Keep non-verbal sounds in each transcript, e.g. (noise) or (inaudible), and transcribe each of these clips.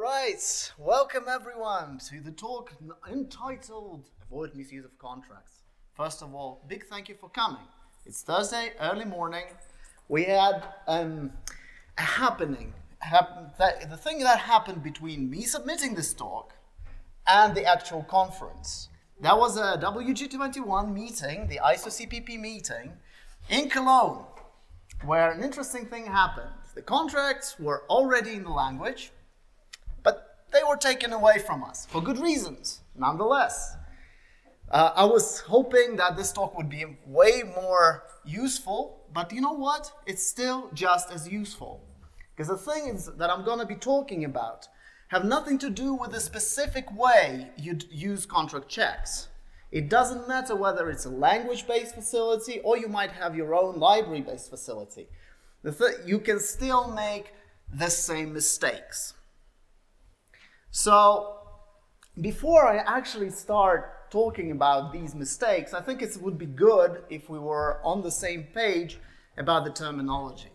Right, welcome everyone to the talk entitled Avoid Misuse of Contracts. First of all, big thank you for coming. It's Thursday, early morning. We had um, a happening, hap- that, the thing that happened between me submitting this talk and the actual conference. That was a WG21 meeting, the ISO CPP meeting in Cologne, where an interesting thing happened. The contracts were already in the language, they were taken away from us for good reasons, nonetheless. Uh, I was hoping that this talk would be way more useful, but you know what? It's still just as useful. Because the things that I'm going to be talking about have nothing to do with the specific way you'd use contract checks. It doesn't matter whether it's a language based facility or you might have your own library based facility. You can still make the same mistakes. So, before I actually start talking about these mistakes, I think it would be good if we were on the same page about the terminology.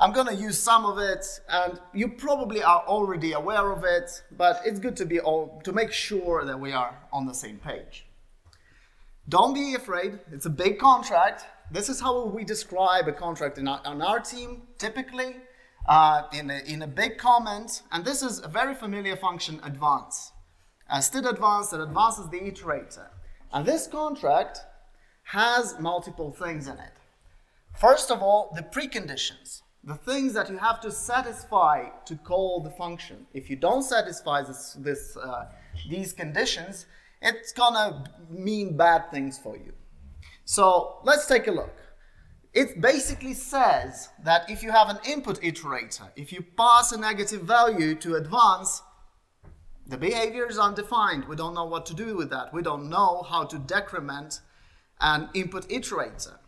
I'm going to use some of it, and you probably are already aware of it, but it's good to be all to make sure that we are on the same page. Don't be afraid; it's a big contract. This is how we describe a contract in our, on our team, typically uh, in, a, in a big comment, and this is a very familiar function, advance. A std advance that advances the iterator. And this contract has multiple things in it. First of all, the preconditions, the things that you have to satisfy to call the function. If you don't satisfy this, this, uh, these conditions, it's gonna mean bad things for you. So let's take a look. It basically says that if you have an input iterator, if you pass a negative value to advance, the behavior is undefined. We don't know what to do with that. We don't know how to decrement an input iterator.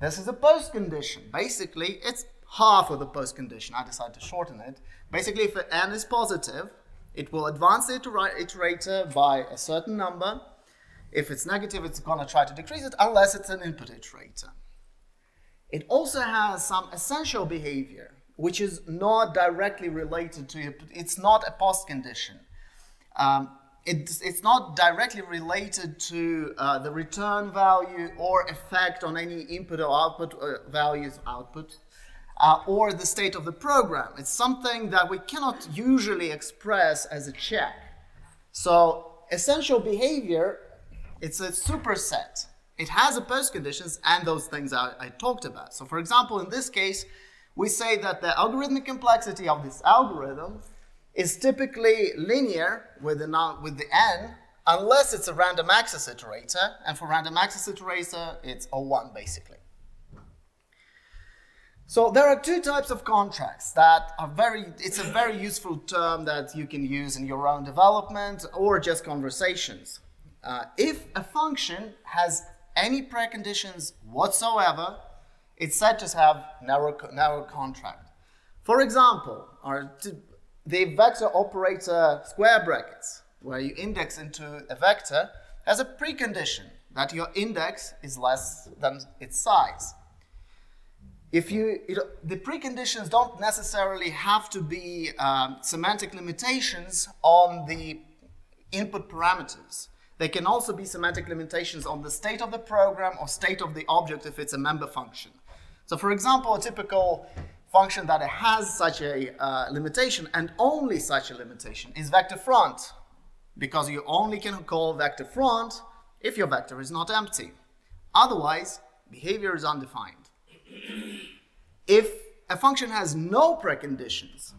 This is a post condition. Basically, it's half of the post condition. I decided to shorten it. Basically, if n is positive, it will advance the iterator by a certain number. If it's negative, it's going to try to decrease it unless it's an input iterator. It also has some essential behavior, which is not directly related to it. It's not a post condition. Um, it's, it's not directly related to uh, the return value or effect on any input or output uh, values output uh, or the state of the program. It's something that we cannot usually express as a check. So essential behavior, it's a superset. It has a post conditions and those things I, I talked about. So for example, in this case, we say that the algorithmic complexity of this algorithm is typically linear with the, with the n, unless it's a random access iterator, and for random access iterator, it's O1 basically. So there are two types of contracts that are very, it's a very useful term that you can use in your own development or just conversations. Uh, if a function has any preconditions whatsoever, it's said to have narrow, narrow contract. For example, the vector operator square brackets, where you index into a vector, has a precondition that your index is less than its size. If you, know, the preconditions don't necessarily have to be um, semantic limitations on the input parameters. They can also be semantic limitations on the state of the program or state of the object if it's a member function. So for example, a typical function that has such a uh, limitation and only such a limitation is vector front because you only can call vector front if your vector is not empty. Otherwise, behavior is undefined. if a function has no preconditions,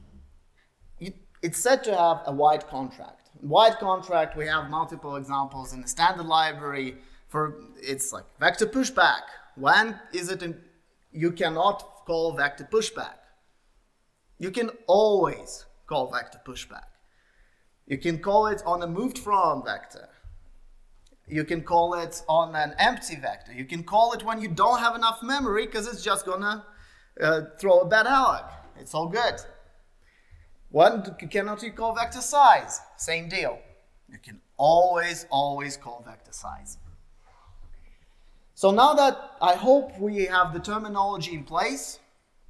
it's said to have a wide contract. Wide contract, we have multiple examples in the standard library for it's like vector pushback. When is it in, you cannot call vector pushback. You can always call vector pushback. You can call it on a moved from vector. You can call it on an empty vector. You can call it when you don't have enough memory because it's just gonna uh, throw a bad alloc. It's all good. When cannot you call vector size? Same deal. You can always, always call vector size. So now that I hope we have the terminology in place,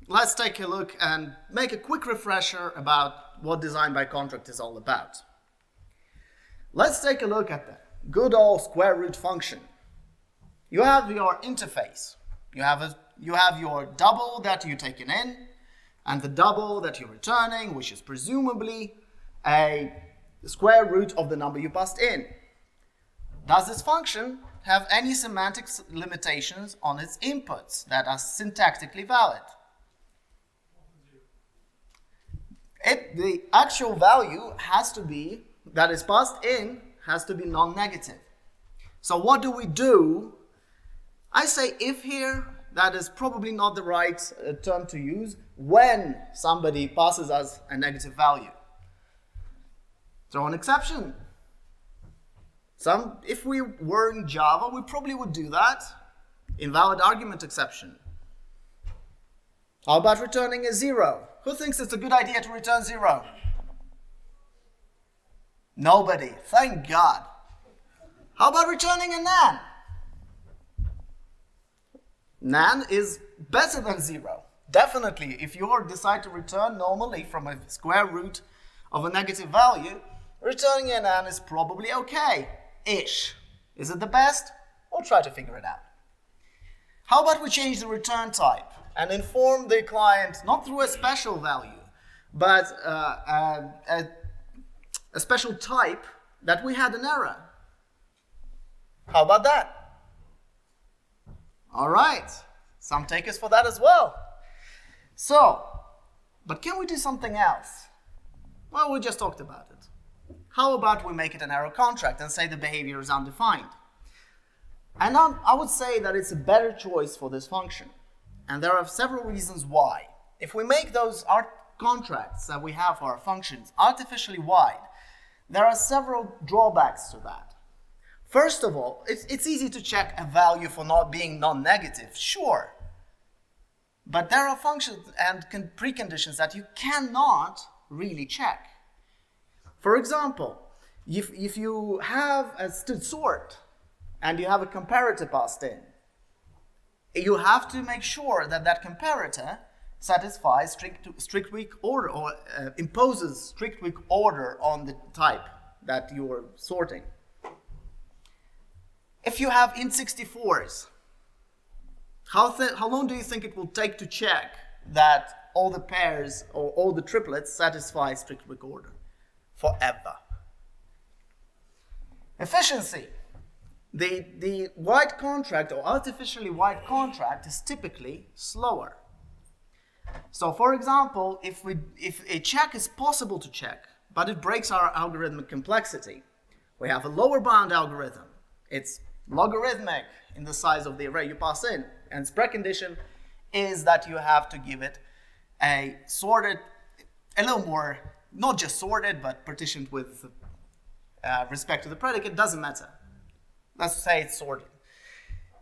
let's take a look and make a quick refresher about what design by contract is all about. Let's take a look at the good old square root function. You have your interface. You have, a, you have your double that you're taking in, and the double that you're returning, which is presumably a square root of the number you passed in. Does this function have any semantic limitations on its inputs that are syntactically valid? It, the actual value has to be, that is passed in, has to be non-negative. So what do we do? I say if here, that is probably not the right uh, term to use when somebody passes us a negative value. Throw an exception. Some, if we were in Java, we probably would do that. Invalid argument exception. How about returning a zero? Who thinks it's a good idea to return zero? Nobody. Thank God. How about returning a nan? Nan is better than zero. Definitely, if you decide to return normally from a square root of a negative value, returning a nan is probably okay-ish. Is it the best? We'll try to figure it out. How about we change the return type and inform the client not through a special value, but uh, a, a, a special type that we had an error. How about that? All right, some takers for that as well. So, but can we do something else? Well, we just talked about it. How about we make it a narrow contract and say the behavior is undefined? And I'm, I would say that it's a better choice for this function. And there are several reasons why. If we make those art contracts that we have for our functions artificially wide, there are several drawbacks to that. First of all, it's, it's easy to check a value for not being non-negative, sure. But there are functions and preconditions that you cannot really check. For example, if, if you have a std sort and you have a comparator passed in, you have to make sure that that comparator satisfies strict, strict weak order or uh, imposes strict weak order on the type that you're sorting. If you have int64s, how, how long do you think it will take to check that all the pairs or all the triplets satisfy strict order? Forever. Efficiency. The, the wide contract or artificially wide contract is typically slower. So for example, if, we, if a check is possible to check, but it breaks our algorithmic complexity, we have a lower bound algorithm. It's logarithmic in the size of the array you pass in. And its precondition is that you have to give it a sorted, a little more, not just sorted, but partitioned with uh, respect to the predicate, doesn't matter. Let's say it's sorted.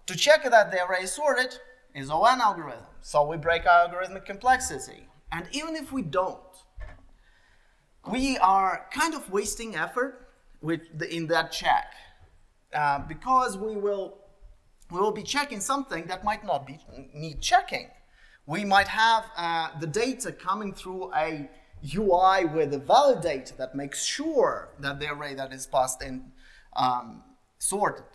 To check that the array is sorted is ON algorithm. So we break our algorithmic complexity. And even if we don't, we are kind of wasting effort with the, in that check uh, because we will, we will be checking something that might not be need checking. We might have uh, the data coming through a UI with a validate that makes sure that the array that is passed in um, sorted.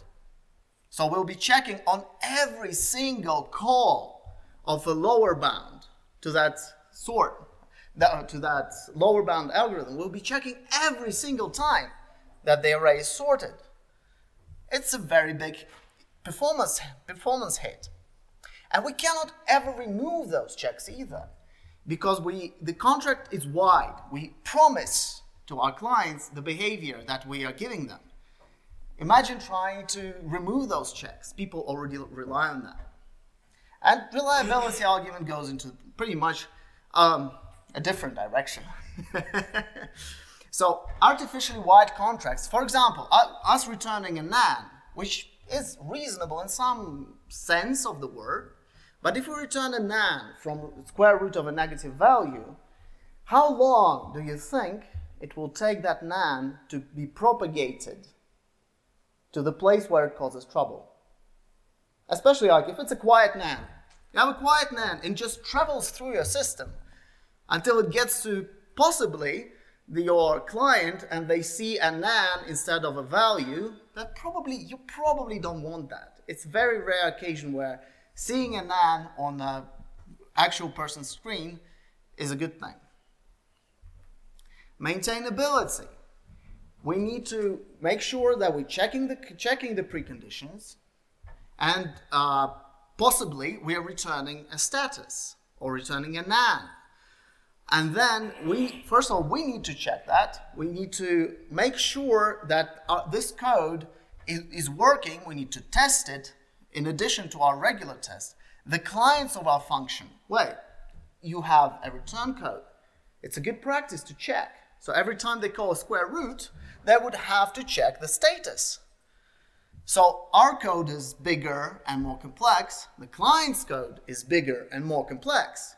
So we'll be checking on every single call of a lower bound to that sort, that, to that lower bound algorithm. We'll be checking every single time that the array is sorted. It's a very big performance, performance hit. And we cannot ever remove those checks either because we, the contract is wide. We promise to our clients the behavior that we are giving them. Imagine trying to remove those checks. People already rely on that. And reliability argument goes into pretty much um, a different direction. (laughs) so artificially wide contracts, for example, us returning a nan, which is reasonable in some sense of the word, but if we return a nan from square root of a negative value, how long do you think it will take that nan to be propagated to the place where it causes trouble. Especially like if it's a quiet nan. You have a quiet nan and just travels through your system until it gets to possibly the, your client and they see a nan instead of a value, that probably you probably don't want that. It's very rare occasion where seeing a nan on a actual person's screen is a good thing. Maintainability. We need to make sure that we're checking the checking the preconditions, and uh, possibly we are returning a status or returning a nan. And then we, first of all, we need to check that. We need to make sure that uh, this code is, is working. We need to test it in addition to our regular test. The clients of our function, wait, you have a return code. It's a good practice to check. So every time they call a square root, they would have to check the status. So our code is bigger and more complex. The client's code is bigger and more complex.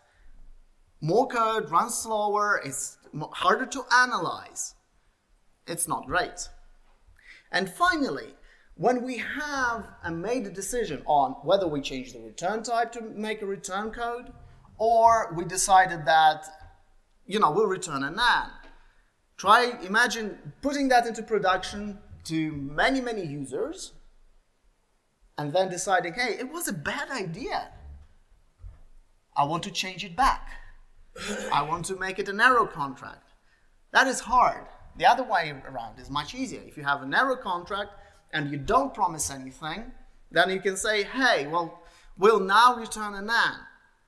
More code runs slower, it's harder to analyze. It's not great. And finally, when we have made a decision on whether we change the return type to make a return code, or we decided that, you know, we'll return a nan. Try, imagine putting that into production to many, many users, and then deciding, hey, it was a bad idea. I want to change it back. I want to make it a narrow contract. That is hard. The other way around is much easier. If you have a narrow contract and you don't promise anything, then you can say, hey, well, we'll now return a nan.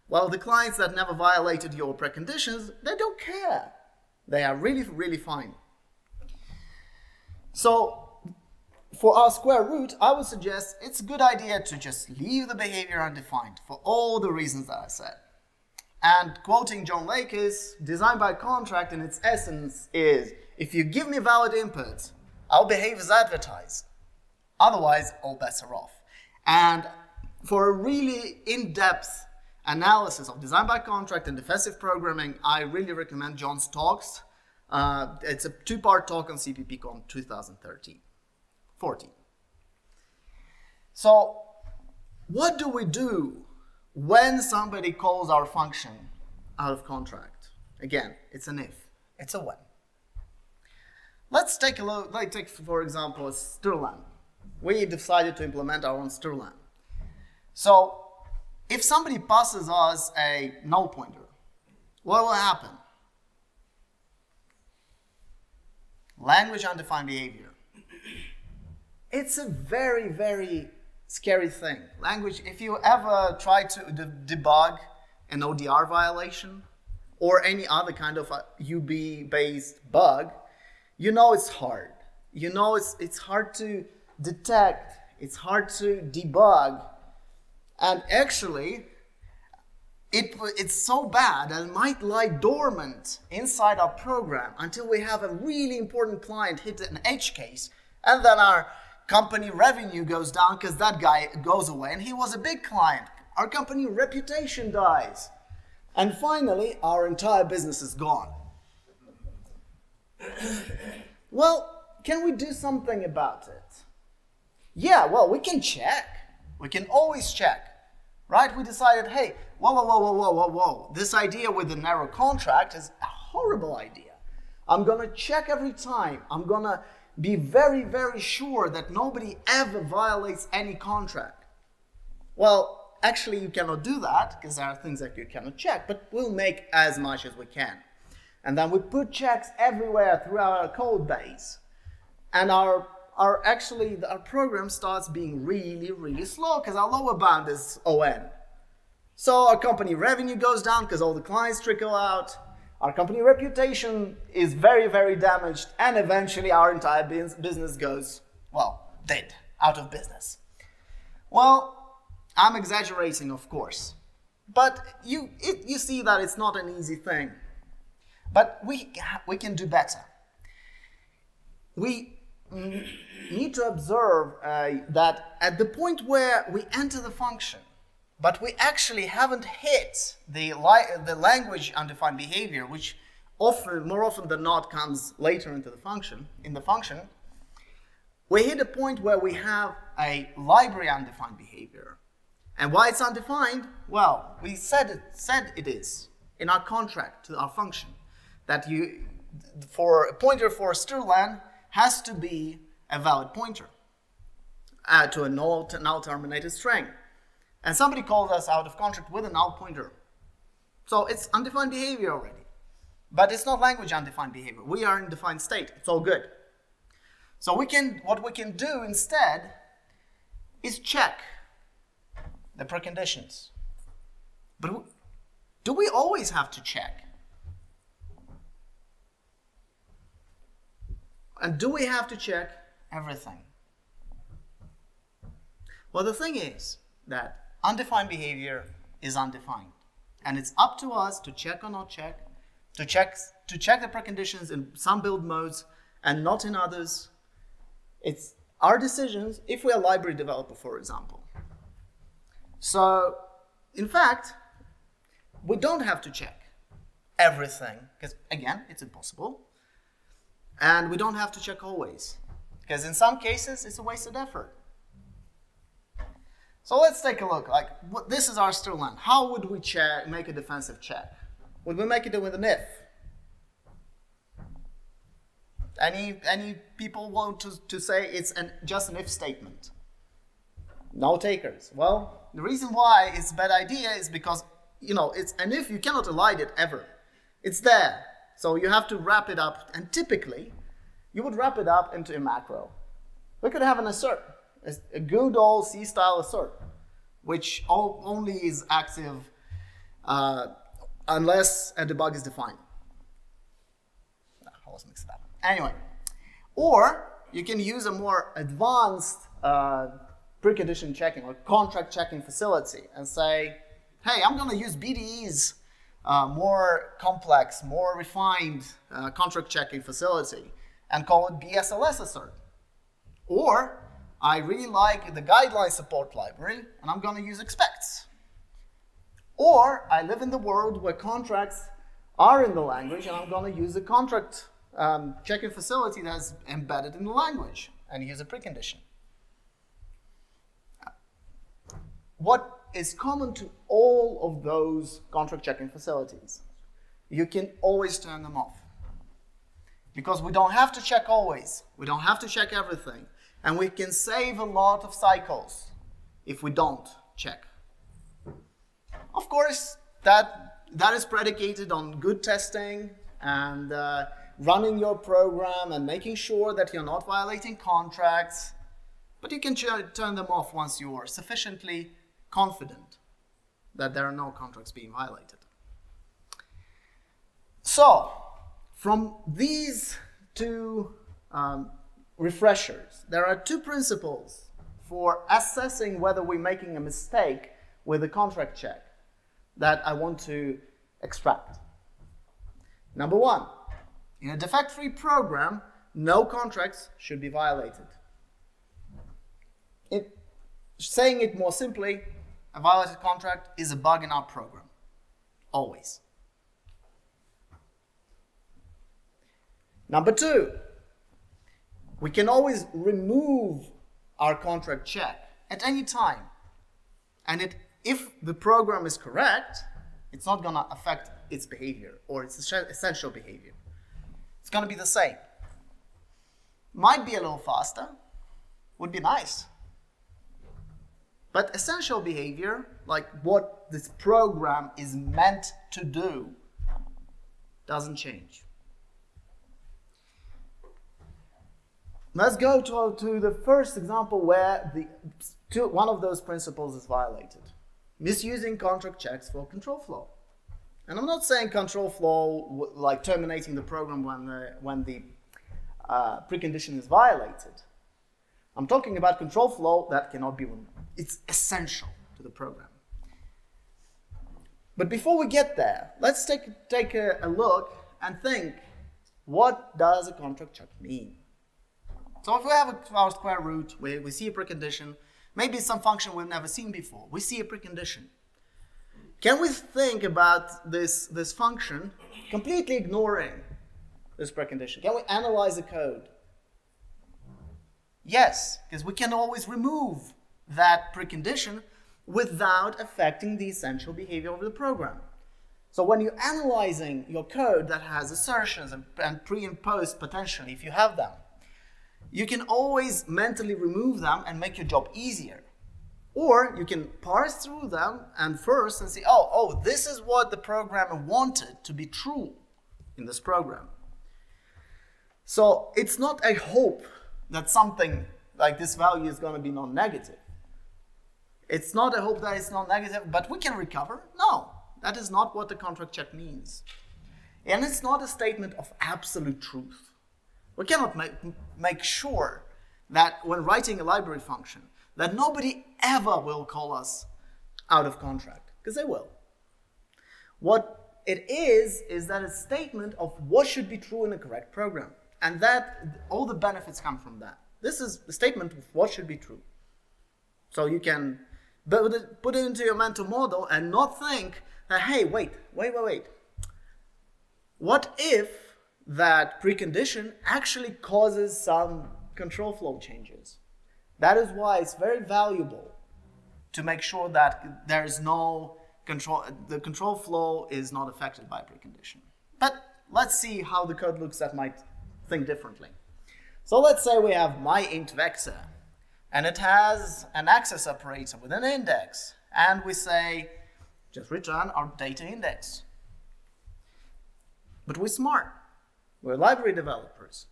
Well, the clients that never violated your preconditions, they don't care. They are really, really fine. So for our square root, I would suggest it's a good idea to just leave the behavior undefined for all the reasons that I said. And quoting John Lakos, design by contract in its essence is, if you give me valid inputs, I'll behave as advertised. Otherwise, all bets are off. And for a really in-depth analysis of design by contract and defensive programming, I really recommend John's talks. Uh, it's a two-part talk on CPPCon 2013, 14. So what do we do when somebody calls our function out of contract? Again, it's an if, it's a when. Let's take a look, like take for example, strlen. We decided to implement our own strlen. So if somebody passes us a null pointer, what will happen? Language undefined behavior. It's a very, very scary thing. Language, if you ever try to de debug an ODR violation or any other kind of uh, UB-based bug, you know it's hard. You know it's, it's hard to detect, it's hard to debug, and actually, it, it's so bad that it might lie dormant inside our program until we have a really important client hit an edge case, and then our company revenue goes down because that guy goes away and he was a big client. Our company reputation dies. And finally, our entire business is gone. (coughs) well, can we do something about it? Yeah, well, we can check. We can always check, right? We decided, hey, whoa, whoa, whoa, whoa, whoa, whoa, whoa. This idea with the narrow contract is a horrible idea. I'm gonna check every time. I'm gonna be very, very sure that nobody ever violates any contract. Well, actually you cannot do that because there are things that you cannot check, but we'll make as much as we can. And then we put checks everywhere throughout our code base. And our our actually our program starts being really, really slow because our lower bound is ON. So our company revenue goes down because all the clients trickle out. Our company reputation is very, very damaged, and eventually our entire business goes, well, dead, out of business. Well, I'm exaggerating, of course, but you, it, you see that it's not an easy thing. But we, we can do better. We need to observe uh, that at the point where we enter the function, but we actually haven't hit the, the language undefined behavior, which often, more often than not, comes later into the function, in the function, we hit a point where we have a library undefined behavior. And why it's undefined? Well, we said it, said it is in our contract to our function. that you, for a pointer for a strlen has to be a valid pointer uh, to a null, null terminated string. And somebody calls us out of contract with a null pointer. So it's undefined behavior already. But it's not language undefined behavior. We are in defined state. It's all good. So we can, what we can do instead is check the preconditions. But do we always have to check? And do we have to check everything? Well, the thing is that undefined behavior is undefined. And it's up to us to check or not check, to check, to check the preconditions in some build modes and not in others. It's our decisions if we're a library developer, for example. So, in fact, we don't have to check everything because, again, it's impossible. And we don't have to check always because in some cases it's a wasted effort. So let's take a look. Like what, this is our strlen. How would we check, make a defensive check? Would we make it with an if? Any any people want to, to say it's an, just an if statement? No takers. Well, the reason why it's a bad idea is because you know it's an if you cannot elide it ever. It's there. So you have to wrap it up, and typically you would wrap it up into a macro. We could have an assert a good old C-style assert, which only is active uh, unless NDEBUG is defined. Ah, let's mix it up. Anyway, or you can use a more advanced uh, precondition checking or contract checking facility and say, hey, I'm going to use BDE's uh, more complex, more refined uh, contract checking facility and call it BSLS assert. Or I really like the guideline support library, and I'm going to use expects. Or I live in the world where contracts are in the language, and I'm going to use a contract um, checking facility that's embedded in the language and use a precondition. What is common to all of those contract checking facilities? You can always turn them off. Because we don't have to check always. We don't have to check everything. And we can save a lot of cycles if we don't check. Of course, that, that is predicated on good testing and uh, running your program and making sure that you're not violating contracts. But you can turn them off once you are sufficiently confident that there are no contracts being violated. So, from these two um, refreshers. There are two principles for assessing whether we're making a mistake with a contract check that I want to extract. Number one, in a defect-free program, no contracts should be violated. It, saying it more simply, a violated contract is a bug in our program. Always. Number two, we can always remove our contract check at any time. And it, if the program is correct, it's not going to affect its behavior or its essential behavior. It's going to be the same. Might be a little faster, would be nice. But essential behavior, like what this program is meant to do, doesn't change. Let's go to, to the first example where the, one of those principles is violated. Misusing contract checks for control flow. And I'm not saying control flow like terminating the program when the, when the uh, precondition is violated. I'm talking about control flow that cannot be removed. It's essential to the program. But before we get there, let's take, take a, a look and think, what does a contract check mean? So if we have a, our square root, we, we see a precondition, maybe some function we've never seen before, we see a precondition. Can we think about this, this function completely ignoring this precondition? Can we analyze the code? Yes, because we can always remove that precondition without affecting the essential behavior of the program. So when you're analyzing your code that has assertions and, and pre and post potentially, if you have them, you can always mentally remove them and make your job easier. Or you can parse through them and first and see, oh, oh, this is what the programmer wanted to be true in this program. So it's not a hope that something like this value is going to be non-negative. It's not a hope that it's non-negative, but we can recover. No, that is not what the contract check means. And it's not a statement of absolute truth. We cannot make, make sure that when writing a library function, that nobody ever will call us out of contract, because they will. What it is, is that a statement of what should be true in a correct program. And that all the benefits come from that. This is the statement of what should be true. So you can build it, put it into your mental model and not think that, hey, wait, wait, wait, wait. What if that precondition actually causes some control flow changes? That is why it's very valuable to make sure that there is no control, the control flow is not affected by precondition. But let's see how the code looks that might think differently. So let's say we have my int vector, and it has an access operator with an index, and we say, just return our data index. But we're smart. We're library developers.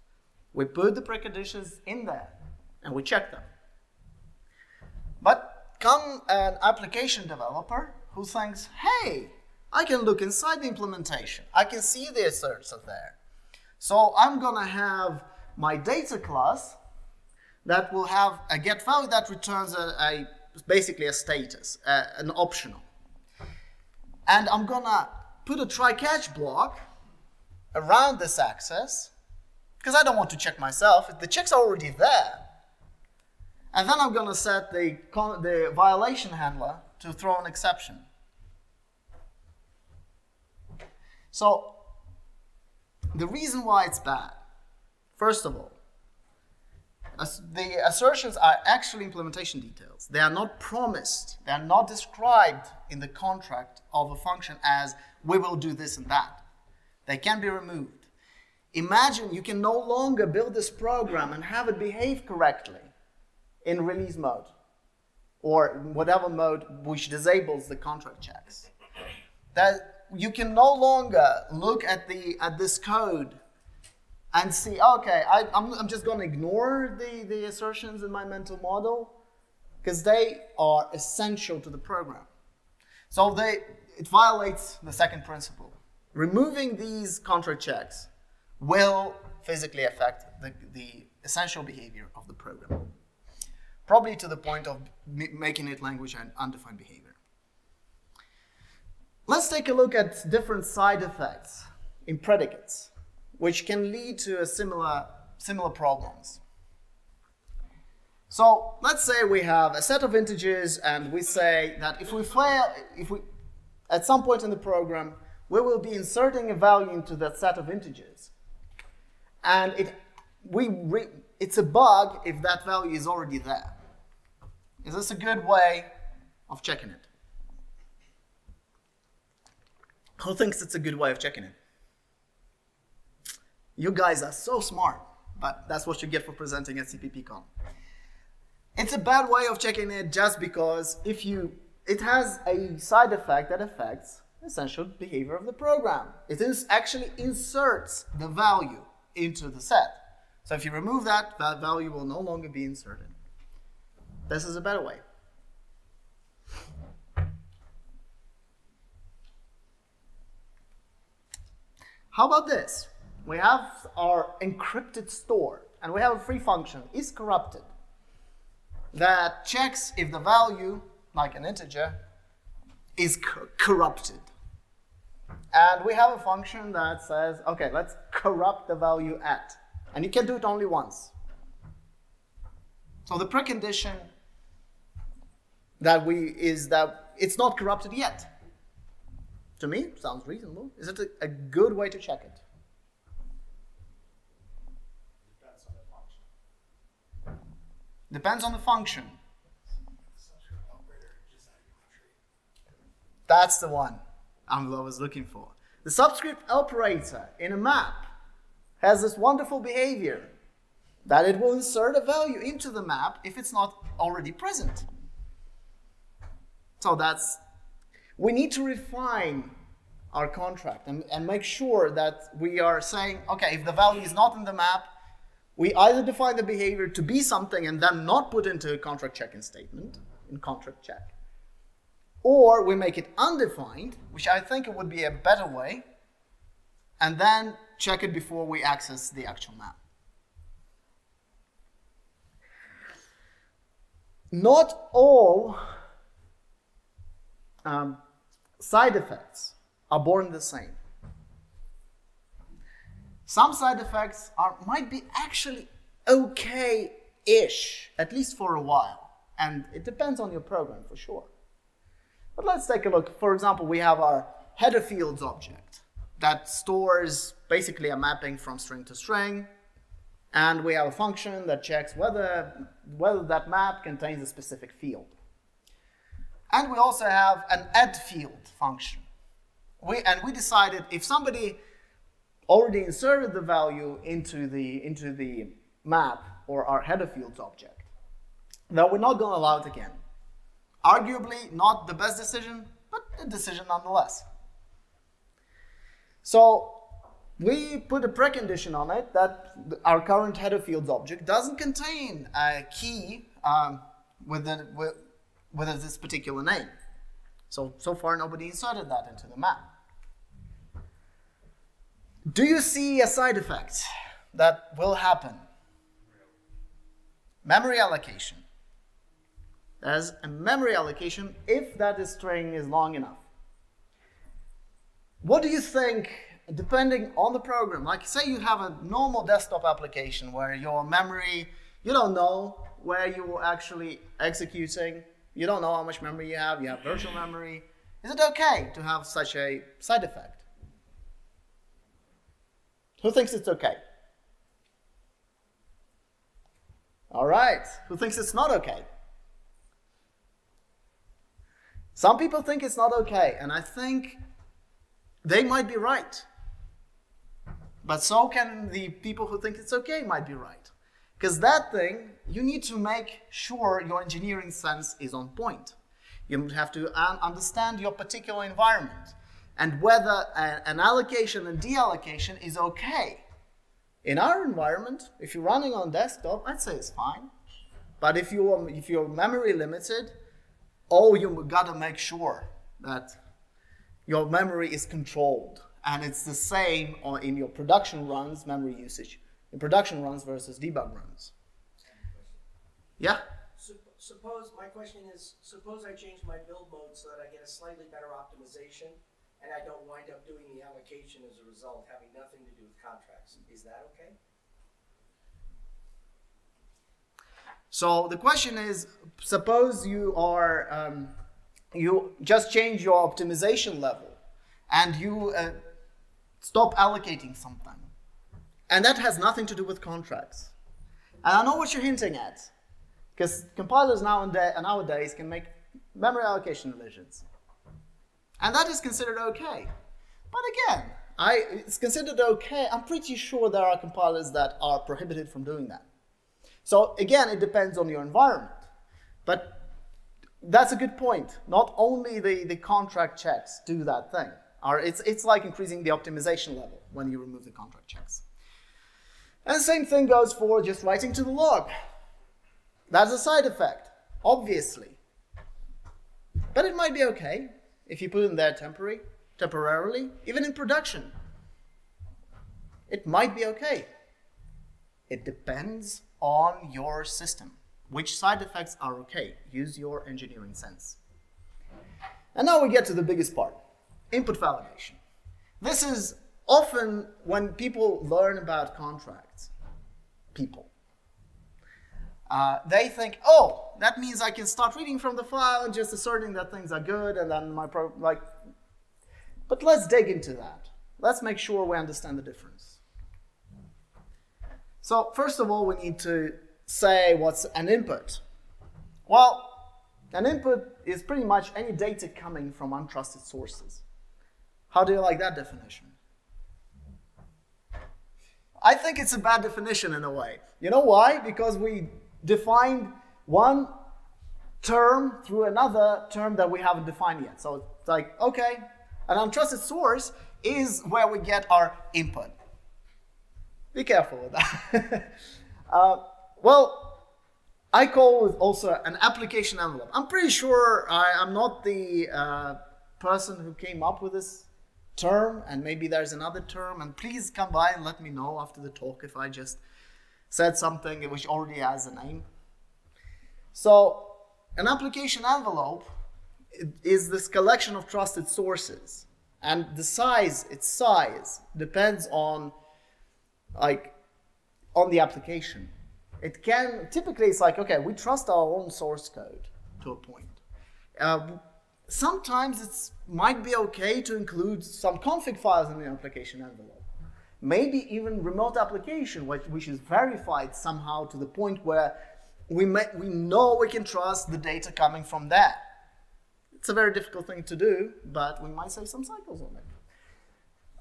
We put the preconditions in there, and we check them. But come an application developer who thinks, hey, I can look inside the implementation. I can see the asserts are there. So I'm gonna have my data class that will have a get value that returns a, a basically a status, an optional. And I'm gonna put a try catch block around this access because I don't want to check myself. The checks are already there. And then I'm going to set the, the violation handler to throw an exception. So the reason why it's bad, first of all, the assertions are actually implementation details. They are not promised. They are not described in the contract of a function as we will do this and that. They can be removed. Imagine you can no longer build this program and have it behave correctly in release mode or whatever mode which disables the contract checks. That you can no longer look at the at this code and see, okay, I, I'm, I'm just going to ignore the, the assertions in my mental model because they are essential to the program. So they, it violates the second principle. Removing these contract checks will physically affect the, the essential behavior of the program probably to the point of making it language and undefined behavior. Let's take a look at different side effects in predicates, which can lead to a similar, similar problems. So let's say we have a set of integers and we say that if we fail, if we, at some point in the program, we will be inserting a value into that set of integers. And it, we it's a bug if that value is already there. Is this a good way of checking it? Who thinks it's a good way of checking it? You guys are so smart, but that's what you get for presenting at CPPCon. It's a bad way of checking it just because if you, it has a side effect that affects essential behavior of the program. It actually inserts the value into the set. So if you remove that, that value will no longer be inserted. This is a better way. How about this? We have our encrypted store, and we have a free function, is corrupted, that checks if the value, like an integer, is co corrupted. And we have a function that says, okay, let's corrupt the value at. And you can do it only once. So the precondition that we is that it's not corrupted yet. To me, sounds reasonable. Is it a, a good way to check it? Depends on the function. Depends on the function. That's the one. I'm was looking for. The subscript operator in a map has this wonderful behavior that it will insert a value into the map if it's not already present. So that's, we need to refine our contract and, and make sure that we are saying, okay, if the value is not in the map, we either define the behavior to be something and then not put into a contract check-in statement in contract check, or we make it undefined, which I think it would be a better way, and then check it before we access the actual map. Not all um, side effects are born the same. Some side effects are, might be actually okay-ish, at least for a while. And it depends on your program for sure. But let's take a look. For example, we have our header fields object that stores basically a mapping from string to string. And we have a function that checks whether, whether that map contains a specific field. And we also have an add field function. We, and we decided if somebody already inserted the value into the, into the map or our header fields object, then we're not going to allow it again. Arguably not the best decision, but a decision nonetheless. So we put a precondition on it that our current header fields object doesn't contain a key um, with, the, with, with this particular name. So, so far nobody inserted that into the map. Do you see a side effect that will happen? Memory allocation. There's a memory allocation if that string is long enough. What do you think, depending on the program, like say you have a normal desktop application where your memory, you don't know where you're actually executing, you don't know how much memory you have, you have virtual memory. Is it okay to have such a side effect? Who thinks it's okay? All right. Who thinks it's not okay? Some people think it's not okay, and I think they might be right. But so can the people who think it's okay might be right. Because that thing, you need to make sure your engineering sense is on point. You have to um, understand your particular environment and whether an allocation and deallocation is okay. In our environment, if you're running on desktop, I'd say it's fine. But if you're, if you're memory limited, oh, you gotta make sure that your memory is controlled. And it's the same in your production runs, memory usage. In production runs versus debug runs. Yeah? Suppose, my question is, suppose I change my build mode so that I get a slightly better optimization and I don't wind up doing the allocation as a result, having nothing to do with contracts. Is that okay? So the question is, suppose you are, um, you just change your optimization level and you uh, stop allocating something. And that has nothing to do with contracts. And I know what you're hinting at, because compilers now and nowadays can make memory allocation elisions. And that is considered okay. But again, I, it's considered okay. I'm pretty sure there are compilers that are prohibited from doing that. So again, it depends on your environment. But that's a good point. Not only the, the contract checks do that thing. Or it's, it's like increasing the optimization level when you remove the contract checks. And the same thing goes for just writing to the log. That's a side effect, obviously. But it might be okay if you put in there temporary, temporarily, even in production, it might be okay. It depends on your system. Which side effects are okay? Use your engineering sense. And now we get to the biggest part, input validation. This is often when people learn about contracts, people, uh, they think, oh, that means I can start reading from the file and just asserting that things are good and then my pro like. But let's dig into that. Let's make sure we understand the difference. So first of all, we need to say what's an input. Well, an input is pretty much any data coming from untrusted sources. How do you like that definition? I think it's a bad definition in a way. You know why? Because we defined one term through another term that we haven't defined yet. So it's like, okay, an untrusted source is where we get our input. Be careful with that. (laughs) uh, well, I call it also an application envelope. I'm pretty sure I, am not the uh, person who came up with this term, and maybe there's another term. And please come by and let me know after the talk if I just said something which already has a name. So, an application envelope is this collection of trusted sources, and the size, its size, depends on like on the application. It can typically it's like okay, we trust our own source code to a point. Uh, sometimes it might be okay to include some config files in the application envelope. Maybe even remote application, which, which is verified somehow to the point where we, may, we know we can trust the data coming from there. It's a very difficult thing to do, but we might save some cycles on it.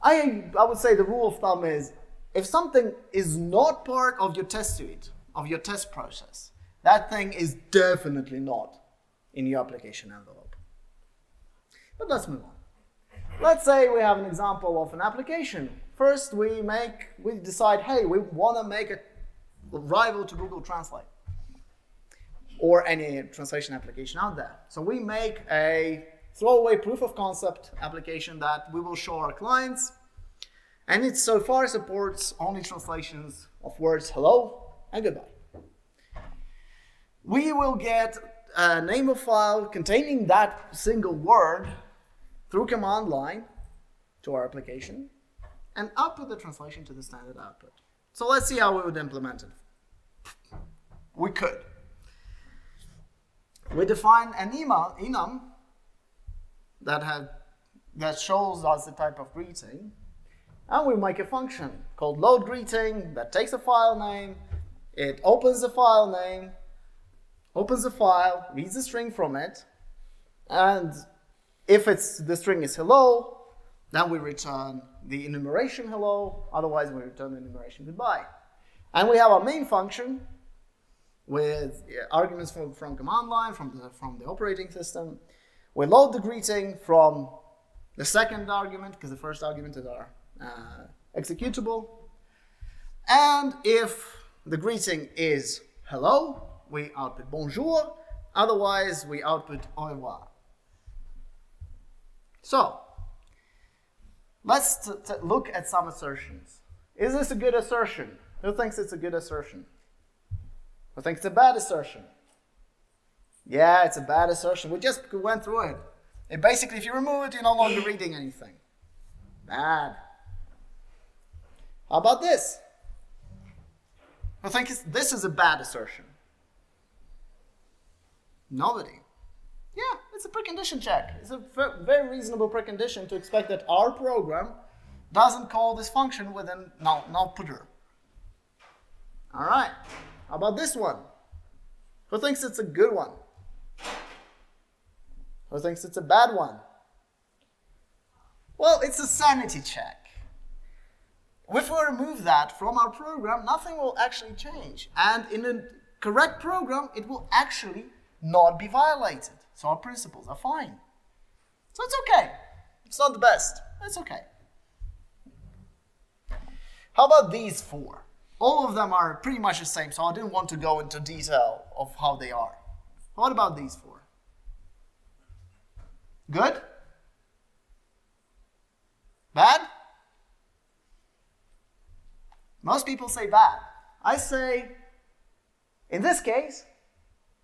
I, I would say the rule of thumb is if something is not part of your test suite, of your test process, that thing is definitely not in your application envelope. But let's move on. Let's say we have an example of an application. First, we make, we decide, hey, we want to make a rival to Google Translate or any translation application out there. So we make a throwaway proof of concept application that we will show our clients. And it so far supports only translations of words hello and goodbye. We will get a name of file containing that single word through command line to our application and output the translation to the standard output. So let's see how we would implement it. We could. We define an enum that, have, that shows us the type of greeting and we make a function called load greeting that takes a file name, it opens the file name, opens the file, reads the string from it, and if it's the string is hello, then we return the enumeration hello, otherwise we return the enumeration goodbye. And we have our main function with arguments from, from command line, from the, from the operating system. We load the greeting from the second argument, because the first argument is our uh, executable. And if the greeting is hello, we output bonjour, otherwise we output au revoir. So, let's look at some assertions. Is this a good assertion? Who thinks it's a good assertion? Who thinks it's a bad assertion? Yeah, it's a bad assertion. We just went through it. And basically, if you remove it, you're no longer reading anything. Bad. How about this? I think this is a bad assertion. Nobody. Yeah, it's a precondition check. It's a very reasonable precondition to expect that our program doesn't call this function with an null, null pointer. All right. How about this one? Who thinks it's a good one? Who thinks it's a bad one? Well, it's a sanity check. If we remove that from our program, nothing will actually change. And in a correct program, it will actually not be violated. So our principles are fine. So it's okay. It's not the best. It's okay. How about these four? All of them are pretty much the same, so I didn't want to go into detail of how they are. What about these four? Good? Bad? Most people say bad. I say, in this case,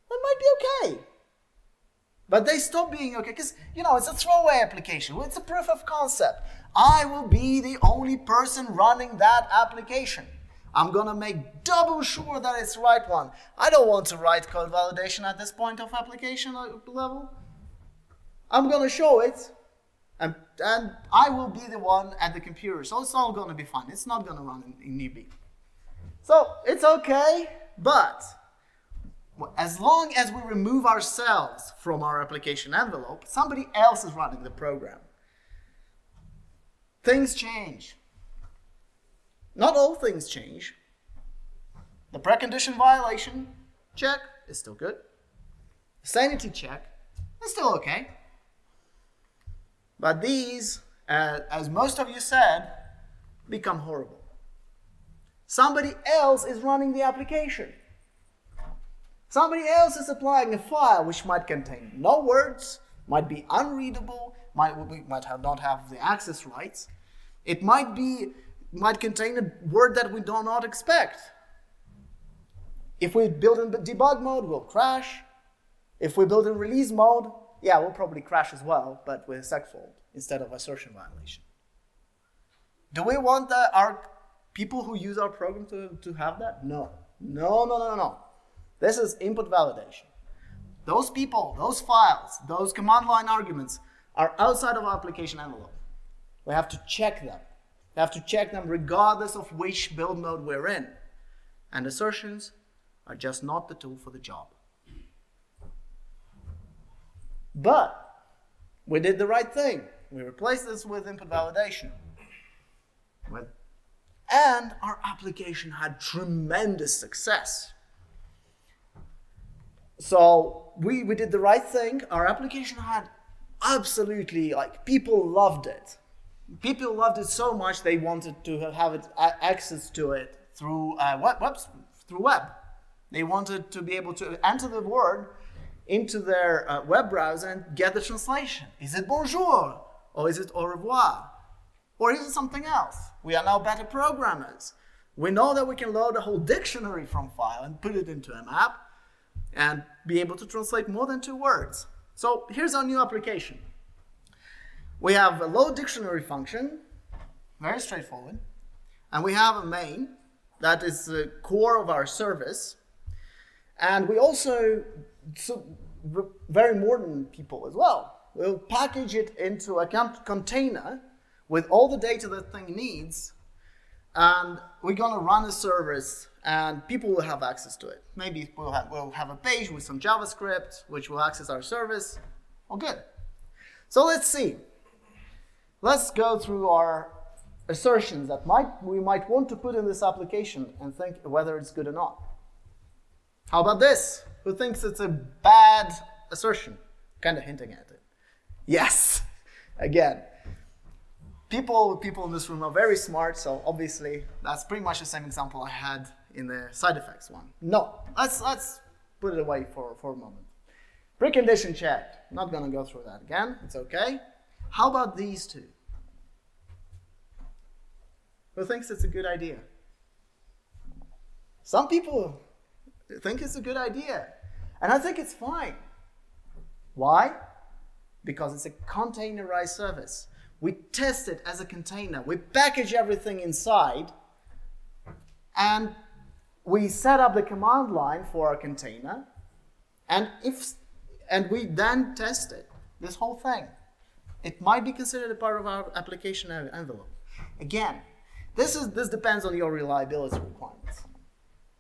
that might be okay. But they stop being okay because, you know, it's a throwaway application. It's a proof of concept. I will be the only person running that application. I'm to make double sure that it's the right one. I don't want to write code validation at this point of application uh, level. I'm to show it and, I will be the one at the computer. So it's all going to be fine. It's not going to run in, in So it's okay, but as long as we remove ourselves from our application envelope, somebody else is running the program. things change. Not all things change. The precondition violation check is still good. Sanity check is still okay. But these, uh, as most of you said, become horrible. Somebody else is running the application. Somebody else is applying a file which might contain no words, might be unreadable, might, might have, not have the access rights. It might be might contain a word that we do not expect. If we build in debug mode, we'll crash. If we build in release mode, yeah, we'll probably crash as well, but with a segfault instead of assertion violation. Do we want the, our people who use our program to, to have that? No. No, no, no, no. This is input validation. Those people, those files, those command line arguments are outside of our application envelope. We have to check them. We have to check them regardless of which build mode we're in. And assertions are just not the tool for the job. But we did the right thing. We replaced this with input validation. And our application had tremendous success. So we, we did the right thing. Our application had absolutely, like, people loved it. People loved it so much they wanted to have it, access to it through uh, web, web, through web. They wanted to be able to enter the word into their uh, web browser and get the translation. Is it bonjour? Or is it au revoir? Or is it something else? We are now better programmers. We know that we can load a whole dictionary from file and put it into a map and be able to translate more than two words. So here's our new application. We have a load dictionary function, very straightforward, and we have a main that is the core of our service. And we also, so very modern people as well, we'll package it into a container with all the data that thing needs, and we're gonna run a service and people will have access to it. Maybe we'll have, we'll have a page with some JavaScript which will access our service. All good. So let's see. Let's go through our assertions that might we might want to put in this application and think whether it's good or not. How about this? Who thinks it's a bad assertion? Kind of hinting at it. Yes. (laughs) Again, people people in this room are very smart, so obviously that's pretty much the same example I had in the side effects one. No, let's let's put it away for, for a moment. Precondition check. Not gonna go through that again. It's okay. How about these two? Who thinks it's a good idea? Some people think it's a good idea. And I think it's fine. Why? Because it's a containerized service. We test it as a container. We package everything inside and we set up the command line for our container, and if and we then test it, this whole thing. It might be considered a part of our application envelope. Again, this is this depends on your reliability requirements.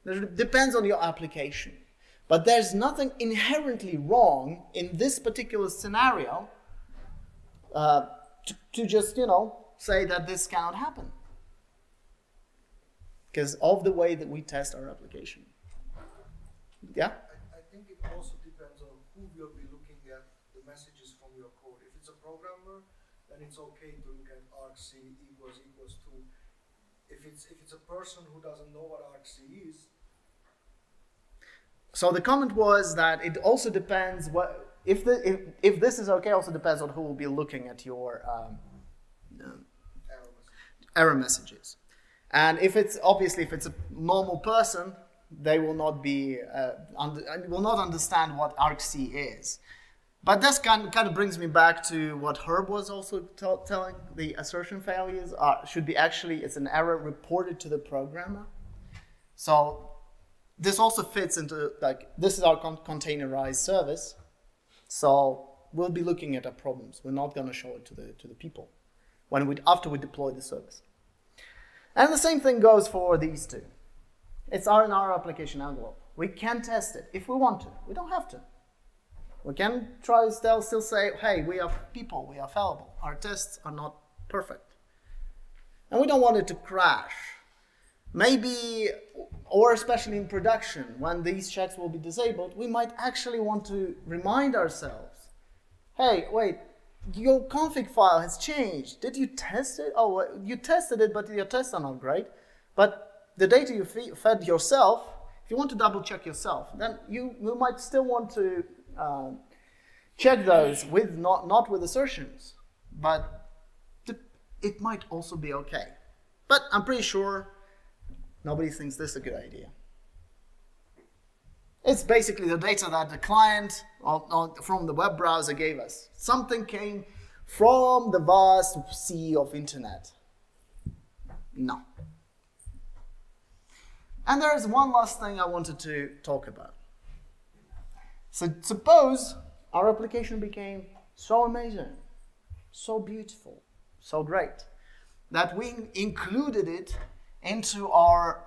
It depends on your application. But there's nothing inherently wrong in this particular scenario uh, to, to just, you know, say that this cannot happen because of the way that we test our application. Yeah? I, I think it also depends on who will be looking at the messages from your code. If it's a programmer, then it's okay to look at argc equals equals to. If it's if it's a person who doesn't know what argc is. So the comment was that it also depends what if the if, if this is okay also depends on who will be looking at your um, uh, error, messages. And if it's obviously if it's a normal person, they will not be uh, will not understand what argc is. But this kind, kind of brings me back to what Herb was also telling. The assertion failures are, should be actually, it's an error reported to the programmer. So this also fits into, like, this is our con containerized service. So we'll be looking at our problems. We're not going to show it to the, to the people when we, after we deploy the service. And the same thing goes for these two. It's our in our application envelope. We can test it if we want to. We don't have to. We can try still still say, hey, we are people, we are fallible. Our tests are not perfect. and we don't want it to crash. Maybe, or especially in production, when these checks will be disabled, we might actually want to remind ourselves, hey, wait, your config file has changed. Did you test it? Oh, you tested it, but your tests are not great. But the data you fed yourself, if you want to double check yourself, then you, you might still want to uh, check those with not, not with assertions, but it might also be okay. But I'm pretty sure nobody thinks this is a good idea. It's basically the data that the client from the web browser gave us. Something came from the vast sea of internet. No. And there's one last thing I wanted to talk about. So suppose our application became so amazing, so beautiful, so great, that we included it into our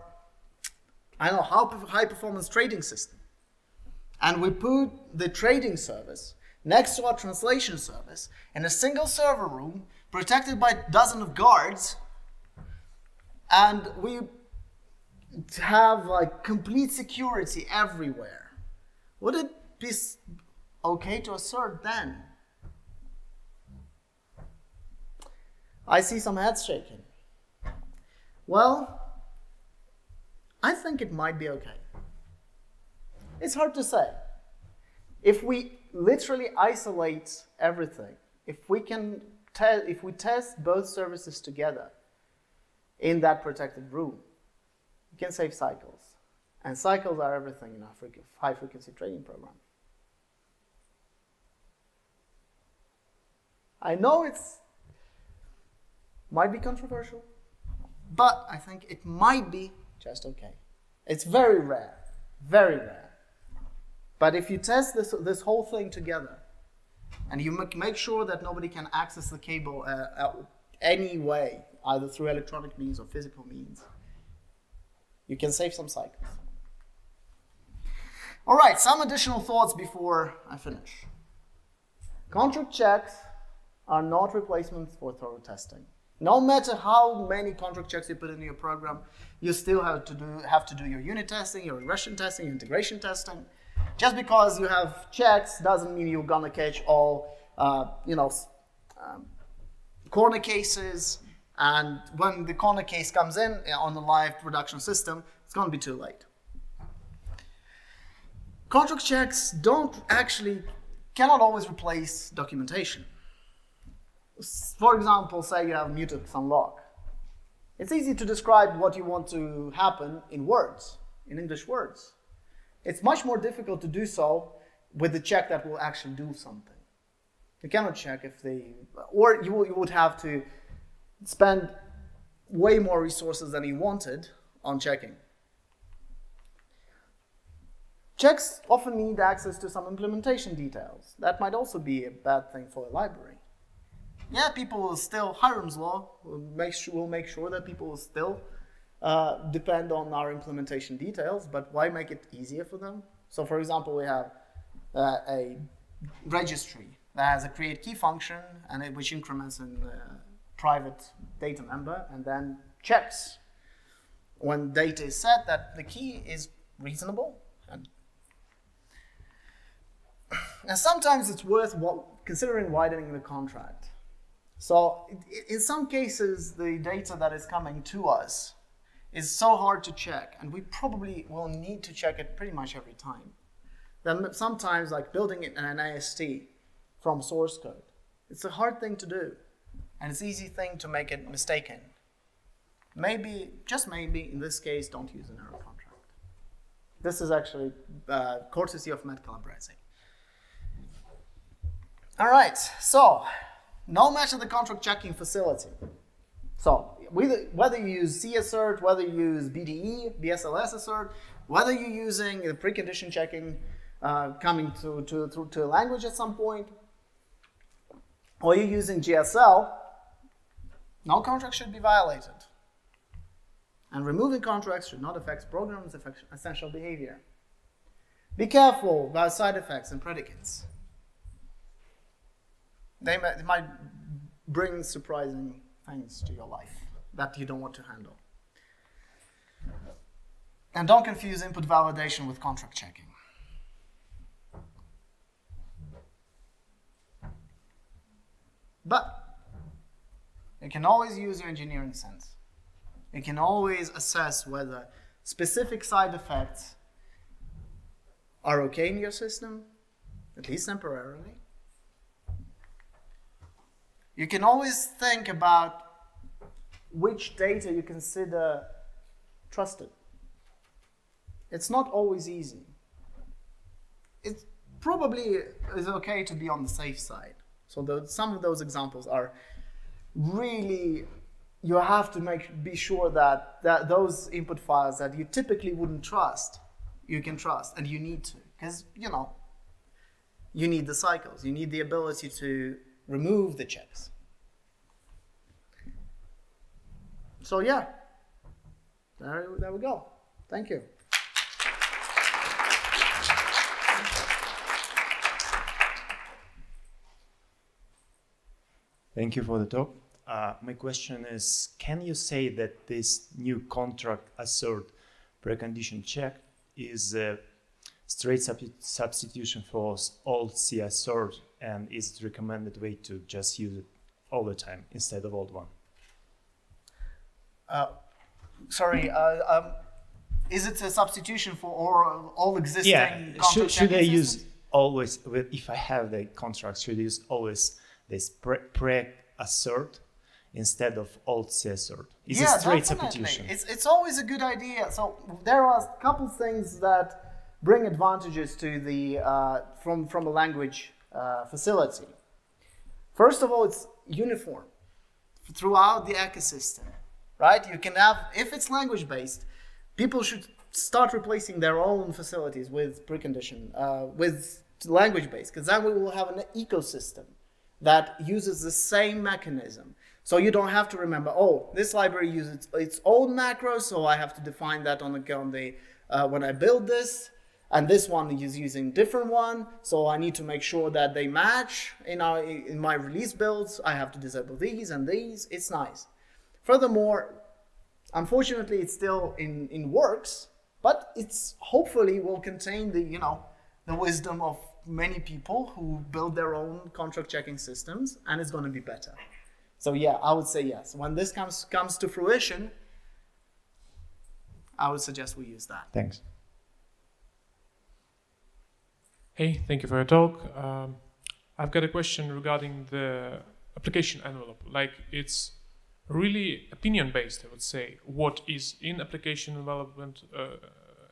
I know high performance trading system. And we put the trading service next to our translation service in a single server room protected by a dozen of guards and we have like complete security everywhere. Would it be okay to assert then? I see some heads shaking. Well, I think it might be okay. It's hard to say. If we literally isolate everything, if we can if we test both services together in that protected room, we can save cycles. And cycles are everything in our high frequency trading program. I know it's might be controversial, but I think it might be just okay. It's very rare, very rare. But if you test this, this whole thing together, and you make sure that nobody can access the cable uh, uh, any way, either through electronic means or physical means, you can save some cycles. All right, some additional thoughts before I finish. Contract checks are not replacements for thorough testing. No matter how many contract checks you put in your program, you still have to do have to do your unit testing, your regression testing, your integration testing. Just because you have checks doesn't mean you're gonna catch all, uh, you know, um, corner cases. And when the corner case comes in uh, on the live production system, it's gonna be too late. Contract checks don't actually cannot always replace documentation for example, say you have mutex unlock. It's easy to describe what you want to happen in words, in English words. It's much more difficult to do so with the check that will actually do something. You cannot check if they, or you, you would have to spend way more resources than you wanted on checking. Checks often need access to some implementation details. That might also be a bad thing for a library yeah, people will still, Hyrum's law will make sure, will make sure that people will still uh, depend on our implementation details, but why make it easier for them? So for example, we have uh, a registry that has a create key function and it, which increments in private data member and then checks when data is set that the key is reasonable. And, (clears throat) and sometimes it's worth considering widening the contract. So in some cases, the data that is coming to us is so hard to check, and we probably will need to check it pretty much every time. Then sometimes, like building an AST from source code, it's a hard thing to do, and it's an easy thing to make it mistaken. Maybe, just maybe, in this case, don't use a narrow contract. This is actually uh, courtesy of Matt Calabrese. All right, so no match at the contract checking facility. So whether you use CAssert, whether you use BDE, BSLS assert, whether you're using the precondition checking uh, coming to, to, to, to a language at some point, or you're using GSL, no contract should be violated. And removing contracts should not affect programs' essential behavior. Be careful about side effects and predicates they might, they might bring surprising things to your life. that you don't want to handle. And don't confuse input validation with contract checking. But you can always use your engineering sense. You can always assess whether specific side effects are okay in your system, at least temporarily. You can always think about which data you consider trusted. It's not always easy. It probably is okay to be on the safe side. So the, some of those examples are really you have to make be sure that, that those input files that you typically wouldn't trust, you can trust, and you need to, because you know, you need the cycles, you need the ability to remove the checks. So yeah, there, there we go. Thank you. Thank you for the talk. Uh, my question is, can you say that this new contract assert precondition check is a straight sub substitution for all C assert and is it recommended way to just use it all the time instead of old one? Uh, sorry, uh, um, is it a substitution for all, all existing yeah. Should, should I use always, if I have the contract, should I use always this pre, pre assert instead of old C assert? Is yeah, it straight definitely. substitution? It's, it's always a good idea. So there are a couple things that bring advantages to the uh, from from a language uh, facility. First of all, it's uniform throughout the ecosystem, right? You can have if it's language based, people should start replacing their own facilities with precondition uh, with language based because then we will have an ecosystem that uses the same mechanism. So you don't have to remember, oh, this library uses its own macro, so I have to define that on the, on the uh, when I build this, and this one is using different one, so I need to make sure that they match in our in my release builds. I have to disable these and these. It's nice. Furthermore, unfortunately, it's still in in works, but it's hopefully will contain the you know the wisdom of many people who build their own contract checking systems, and it's going to be better. So yeah, I would say yes. When this comes comes to fruition, I would suggest we use that. Thanks. Hey, thank you for your talk. Um, I've got a question regarding the application envelope. Like it's really opinion based, I would say, what is in application development uh,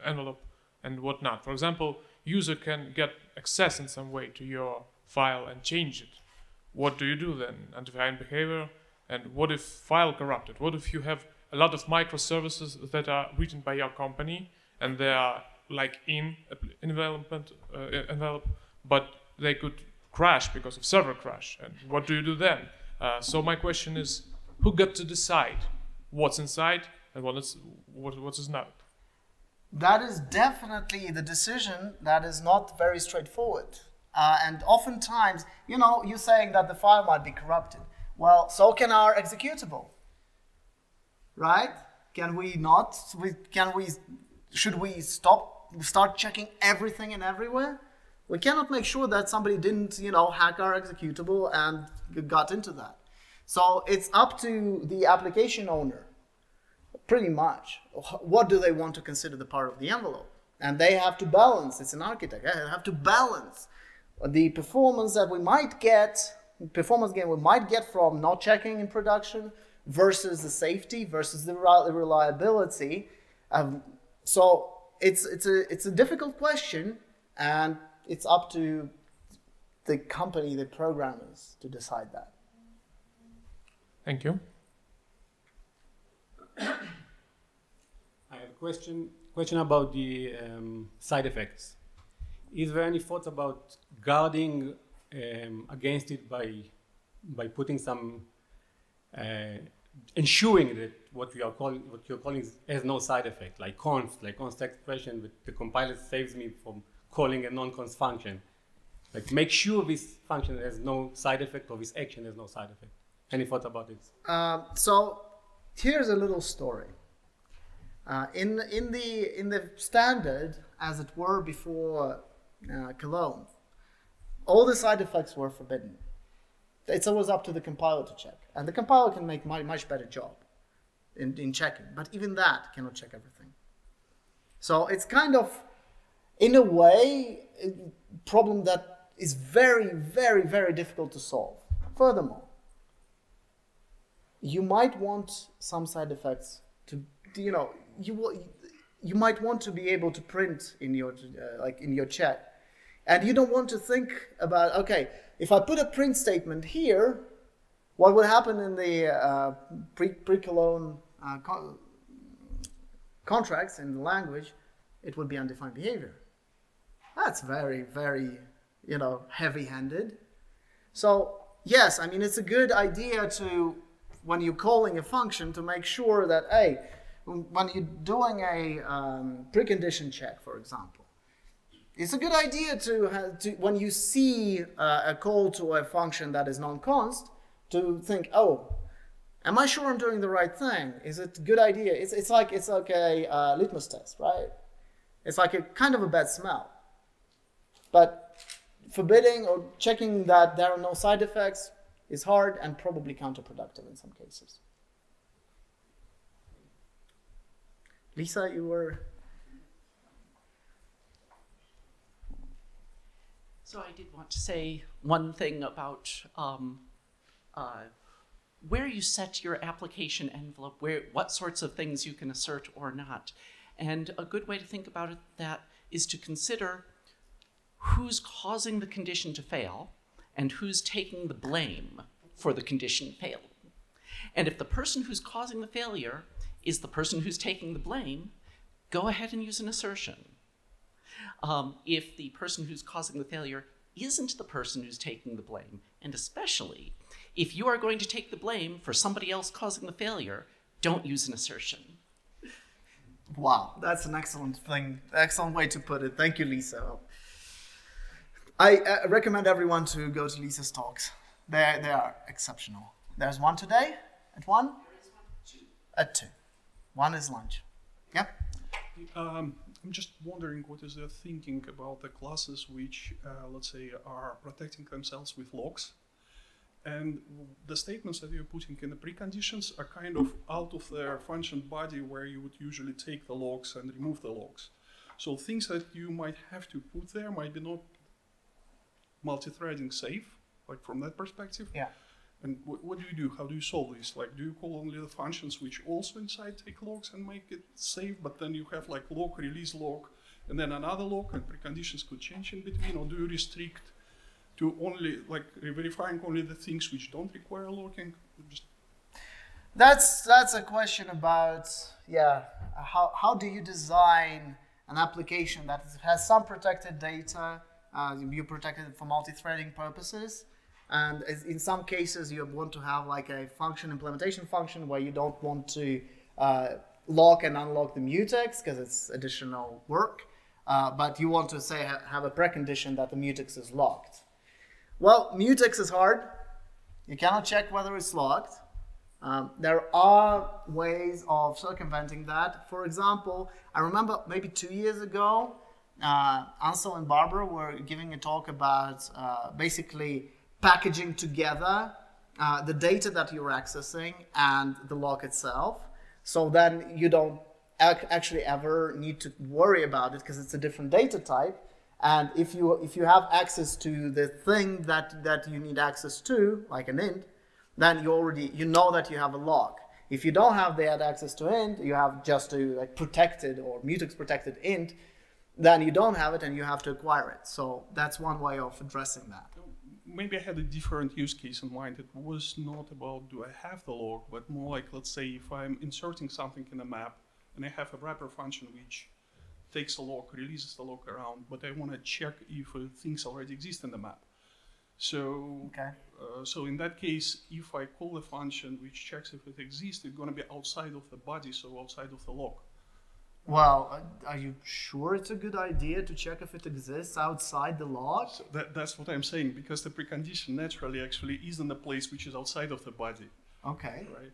envelope and what not. For example, user can get access in some way to your file and change it. What do you do then? Undefined behavior. And what if file corrupted? What if you have a lot of microservices that are written by your company and they are like in development uh, envelope, but they could crash because of server crash. And what do you do then? Uh, so my question is, who got to decide what's inside and what is what what is not? That is definitely the decision that is not very straightforward. Uh, and oftentimes, you know, you're saying that the file might be corrupted. Well, so can our executable, right? Can we not? We, can we? Should we stop? Start checking everything and everywhere? We cannot make sure that somebody didn't, you know, hack our executable and got into that. So it's up to the application owner, pretty much. What do they want to consider the part of the envelope? And they have to balance. It's an architect. They have to balance the performance that we might get, performance gain we might get from not checking in production versus the safety versus the reliability. Um, so it's it's a it's a difficult question, and it's up to the company, the programmers, to decide that. Thank you. I have a question question about the um, side effects. Is there any thoughts about guarding um, against it by by putting some uh, ensuring that what we are calling what you're calling has no side effect, like const, like const expression, that the compiler saves me from calling a non-const function. Like make sure this function has no side effect or this action has no side effect. Any thoughts about it? Uh, so here's a little story. Uh, in in the in the standard, as it were before uh, Cologne, all the side effects were forbidden. It's always up to the compiler to check, and the compiler can make much, much better job in, in checking. But even that cannot check everything. So it's kind of, in a way, a problem that is very, very, very difficult to solve. Furthermore, you might want some side effects to, you know, you will, you might want to be able to print in your, uh, like in your chat, and you don't want to think about, okay, if I put a print statement here, what would happen in the uh, pre, pre-Cologne uh, co contracts in the language, it would be undefined behavior. That's very, very, you know, heavy-handed. So yes, I mean, it's a good idea to, when you're calling a function, to make sure that, hey, when you're doing a um, precondition check, for example, it's a good idea to, to when you see uh, a call to a function that is non-const, to think, oh, am I sure I'm doing the right thing? Is it a good idea? It's, it's like it's like a uh, litmus test, right? It's like a kind of a bad smell. But forbidding or checking that there are no side effects is hard and probably counterproductive in some cases. Lisa, you were. So I did want to say one thing about um, uh, where you set your application envelope, where what sorts of things you can assert or not. And a good way to think about it, that is to consider who's causing the condition to fail and who's taking the blame for the condition failing. And if the person who's causing the failure is the person who's taking the blame, go ahead and use an assertion. Um, if the person who's causing the failure isn't the person who's taking the blame, and especially if you are going to take the blame for somebody else causing the failure, don't use an assertion. Wow, that's an excellent thing, excellent way to put it. Thank you, Lisa. I uh, recommend everyone to go to Lisa's talks. They they are exceptional. There's one today at one. At two. One is lunch. Yeah. Um, I'm just wondering what is their thinking about the classes which, uh, let's say, are protecting themselves with locks and the statements that you're putting in the preconditions are kind of out of their function body where you would usually take the locks and remove the locks. So things that you might have to put there might be not multi-threading safe, like from that perspective. Yeah. And wh what do you do? How do you solve this? Like, do you call only the functions which also inside take locks and make it safe, but then you have like lock, release lock, and then another lock, and preconditions could change in between, or do you restrict to only like verifying only the things which don't require locking? Just that's that's a question about yeah how, how do you design an application that has some protected data uh, you protect it for multi-threading purposes and in some cases you want to have like a function implementation function where you don't want to uh, lock and unlock the mutex because it's additional work uh, but you want to say have a precondition that the mutex is locked well, mutex is hard. You cannot check whether it's locked. Um, there are ways of circumventing that. For example, I remember maybe two years ago, uh, Ansel and Barbara were giving a talk about uh, basically packaging together uh, the data that you're accessing and the lock itself. So then you don't ac actually ever need to worry about it because it's a different data type. And if you if you have access to the thing that that you need access to, like an int, then you already you know that you have a lock. If you don't have that access to int, you have just a like protected or mutex protected int, then you don't have it and you have to acquire it. So that's one way of addressing that. Maybe I had a different use case in mind. It was not about do I have the lock, but more like let's say if I'm inserting something in a map and I have a wrapper function which takes a lock, releases the lock around, but I want to check if uh, things already exist in the map. So, okay. uh, so in that case, if I call a function which checks if it exists, it's going to be outside of the body, so outside of the lock. Well, are you sure it's a good idea to check if it exists outside the lodge? So that, that's what I'm saying, because the precondition naturally actually is in a place which is outside of the body. Okay. Right?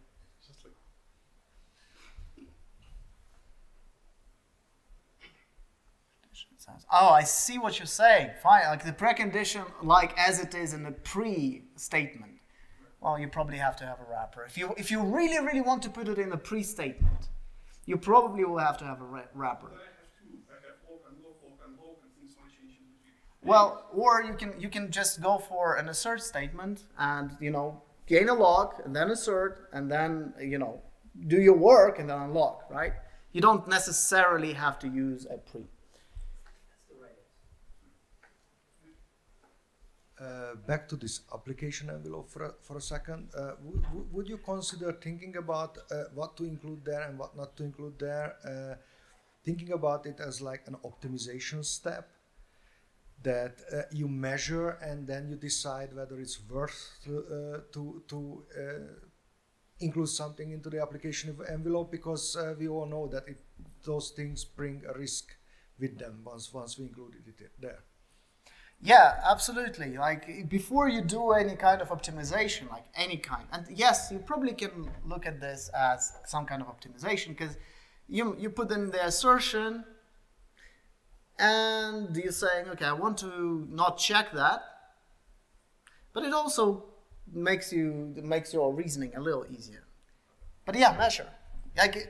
Oh, I see what you're saying. Fine, like the precondition, like as it is in the pre-statement. Well, you probably have to have a wrapper if you if you really really want to put it in a pre-statement you probably will have to have a wrapper. But I have two. I have lock and lock, lock and lock, and things might change in between. Well, or you can you can just go for an assert statement and you know gain a lock and then assert and then you know do your work and then unlock, right? You don't necessarily have to use a pre. That's the right Uh, back to this application envelope for a, for a second. Uh, would you consider thinking about uh, what to include there and what not to include there? Uh, thinking about it as like an optimization step that uh, you measure and then you decide whether it's worth to, to, include something into the application envelope because we all know that it, those things bring a risk with them once, once we included it there. Yeah, absolutely. Like before you do any kind of optimization, like any kind, and yes, you probably can look at this as some kind of optimization because you you put in the assertion, and you're saying, okay, I want to not check that, but it also makes you makes your reasoning a little easier. But yeah, measure. Like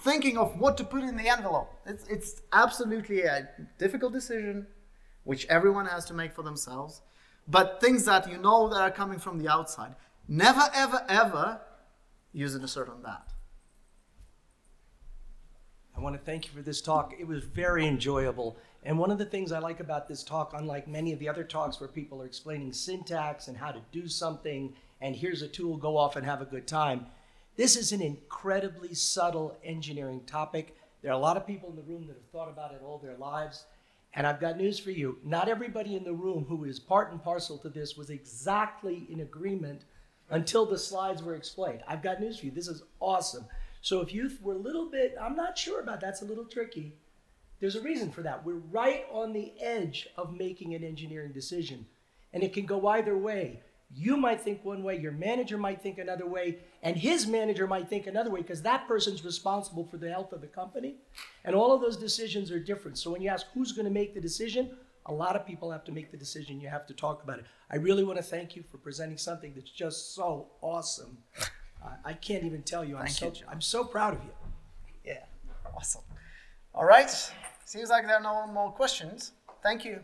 thinking of what to put in the envelope. It's it's absolutely a difficult decision which everyone has to make for themselves, but things that you know that are coming from the outside. Never, ever, ever use an assert on that. I want to thank you for this talk. It was very enjoyable. And one of the things I like about this talk, unlike many of the other talks where people are explaining syntax and how to do something, and here's a tool, go off and have a good time, this is an incredibly subtle engineering topic. There are a lot of people in the room that have thought about it all their lives. And I've got news for you. Not everybody in the room who is part and parcel to this was exactly in agreement until the slides were explained. I've got news for you. This is awesome. So if you were a little bit, I'm not sure about that's a little tricky. There's a reason for that. We're right on the edge of making an engineering decision, and it can go either way. You might think one way, your manager might think another way, and his manager might think another way because that person's responsible for the health of the company. And all of those decisions are different. So when you ask who's going to make the decision, a lot of people have to make the decision. You have to talk about it. I really want to thank you for presenting something that's just so awesome. I I can't even tell you. I'm Thank so you, John. I'm so proud of you. Yeah, awesome. All right, seems like there are no more questions. Thank you.